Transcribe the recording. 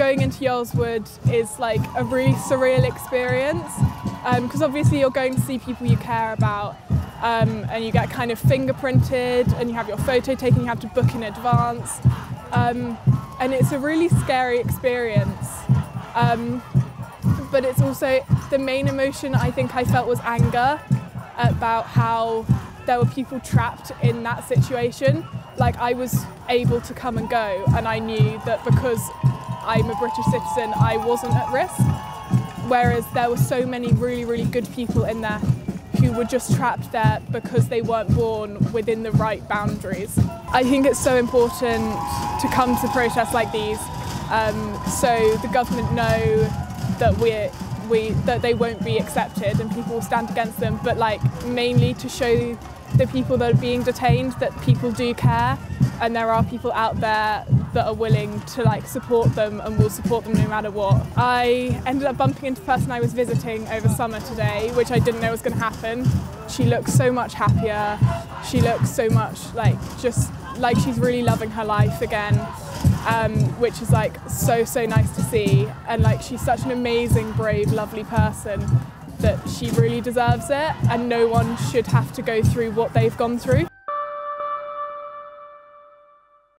going into Yarl's Wood is like a really surreal experience because um, obviously you're going to see people you care about um, and you get kind of fingerprinted and you have your photo taken, you have to book in advance. Um, and it's a really scary experience. Um, but it's also the main emotion I think I felt was anger about how there were people trapped in that situation. Like I was able to come and go, and I knew that because I'm a British citizen, I wasn't at risk. Whereas there were so many really, really good people in there who were just trapped there because they weren't born within the right boundaries. I think it's so important to come to protests like these um, so the government know that we're we that they won't be accepted and people will stand against them but like mainly to show the people that are being detained that people do care and there are people out there that are willing to like support them and will support them no matter what. I ended up bumping into the person I was visiting over summer today, which I didn't know was going to happen. She looks so much happier. She looks so much like just like she's really loving her life again. Um, which is like so so nice to see and like she's such an amazing brave lovely person that she really deserves it and no one should have to go through what they've gone through